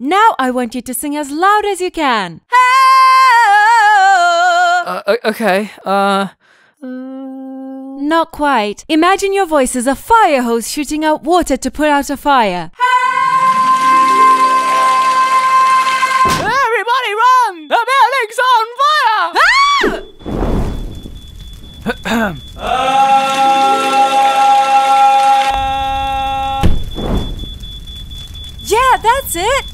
Now I want you to sing as loud as you can. Uh, okay. Uh. Not quite. Imagine your voice as a fire hose shooting out water to put out a fire. Everybody run! The building's on fire! Yeah, that's it.